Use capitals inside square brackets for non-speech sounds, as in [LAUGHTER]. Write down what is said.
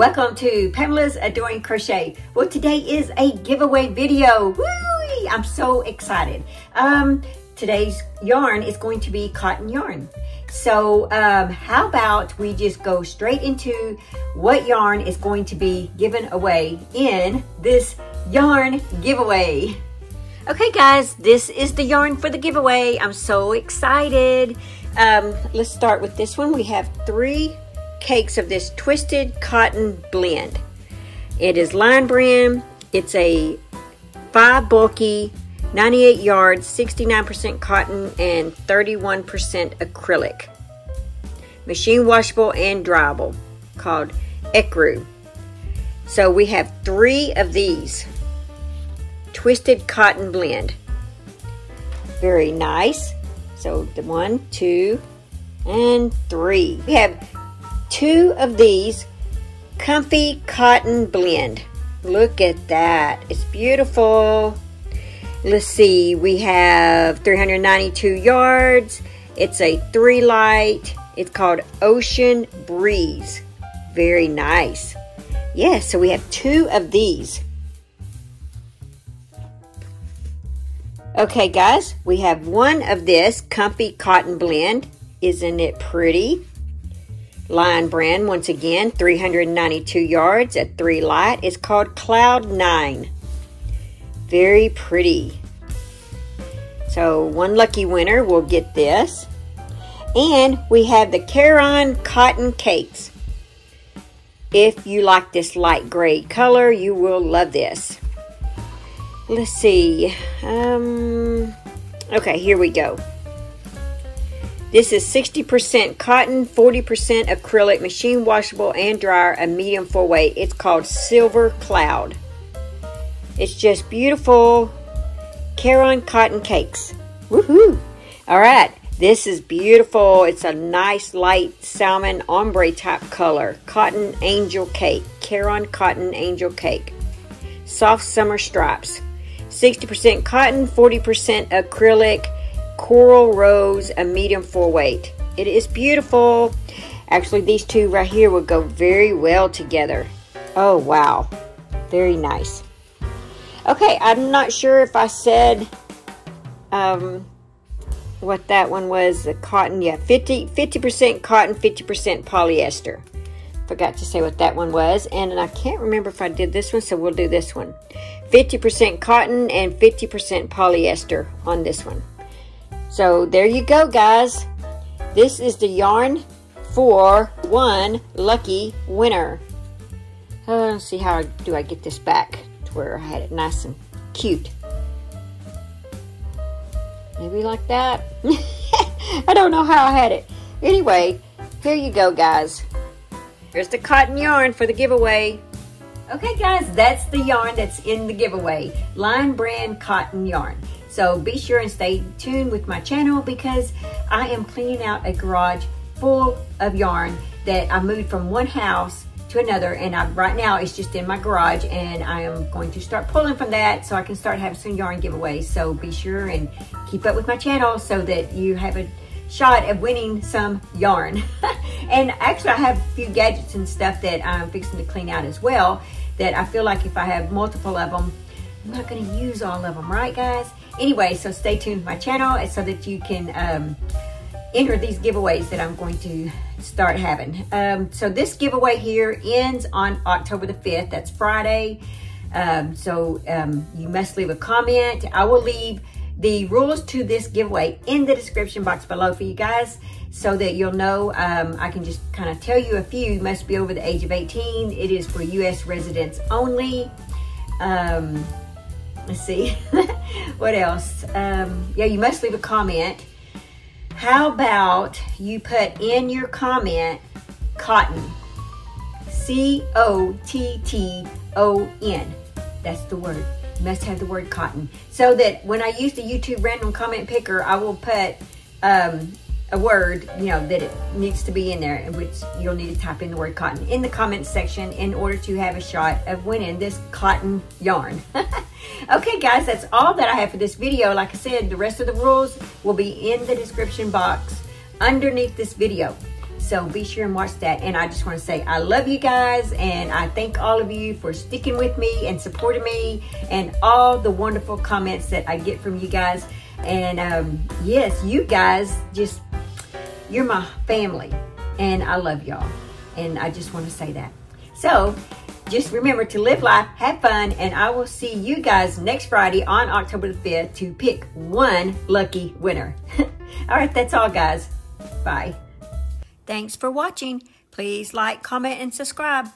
Welcome to Pamela's Adoring Crochet. Well, today is a giveaway video. Woo! I'm so excited. Um, today's yarn is going to be cotton yarn. So um, how about we just go straight into what yarn is going to be given away in this yarn giveaway. Okay guys, this is the yarn for the giveaway. I'm so excited. Um, let's start with this one. We have three cakes of this twisted cotton blend. It is Lion Brand. It's a five bulky, 98 yards, 69% cotton, and 31% acrylic. Machine washable and dryable called Ecru. So we have three of these twisted cotton blend. Very nice. So the one, two, and three. We have two of these comfy cotton blend. Look at that. It's beautiful. Let's see. We have 392 yards. It's a three light. It's called Ocean Breeze. Very nice. Yes, yeah, so we have two of these. Okay, guys, we have one of this Comfy Cotton Blend. Isn't it pretty? Lion brand, once again, 392 yards at 3 light. It's called Cloud 9. Very pretty. So one lucky winner will get this. And we have the Caron Cotton Cakes. If you like this light gray color, you will love this. Let's see. Um, okay, here we go. This is 60% cotton, 40% acrylic, machine washable and dryer, a medium full weight. It's called Silver Cloud. It's just beautiful Caron cotton cakes. Woohoo! All right, this is beautiful. It's a nice light salmon ombre type color. Cotton angel cake. Caron cotton angel cake. Soft summer stripes. 60% cotton, 40% acrylic, Coral Rose, a medium full weight. It is beautiful. Actually, these two right here would go very well together. Oh, wow. Very nice. Okay, I'm not sure if I said um, what that one was. The cotton, yeah, 50, 50% cotton, 50% polyester. Forgot to say what that one was. And I can't remember if I did this one, so we'll do this one. 50% cotton and 50% polyester on this one. So there you go, guys. This is the yarn for one lucky winner. Uh, let's see how do I get this back to where I had it nice and cute. Maybe like that. [LAUGHS] I don't know how I had it. Anyway, here you go, guys. Here's the cotton yarn for the giveaway. Okay, guys, that's the yarn that's in the giveaway. Lion Brand Cotton Yarn. So be sure and stay tuned with my channel because I am cleaning out a garage full of yarn that I moved from one house to another and I, right now it's just in my garage and I am going to start pulling from that so I can start having some yarn giveaways. So be sure and keep up with my channel so that you have a shot of winning some yarn. [LAUGHS] and actually I have a few gadgets and stuff that I'm fixing to clean out as well that I feel like if I have multiple of them, I'm not gonna use all of them, right guys? Anyway, so stay tuned to my channel so that you can um, enter these giveaways that I'm going to start having. Um, so this giveaway here ends on October the 5th. That's Friday. Um, so um, you must leave a comment. I will leave the rules to this giveaway in the description box below for you guys so that you'll know. Um, I can just kind of tell you a few. You must be over the age of 18. It is for U.S. residents only. Um, Let's see. [LAUGHS] what else? Um, yeah, you must leave a comment. How about you put in your comment cotton? C O T T O N. That's the word. You must have the word cotton. So that when I use the YouTube random comment picker, I will put um, a word, you know, that it needs to be in there, which you'll need to type in the word cotton in the comments section in order to have a shot of winning this cotton yarn. [LAUGHS] okay, guys, that's all that I have for this video. Like I said, the rest of the rules will be in the description box underneath this video. So be sure and watch that. And I just want to say I love you guys and I thank all of you for sticking with me and supporting me and all the wonderful comments that I get from you guys. And um, yes, you guys just, you're my family and I love y'all. And I just want to say that. So just remember to live life, have fun, and I will see you guys next Friday on October the 5th to pick one lucky winner. [LAUGHS] all right, that's all, guys. Bye. Thanks for watching. Please like, comment, and subscribe.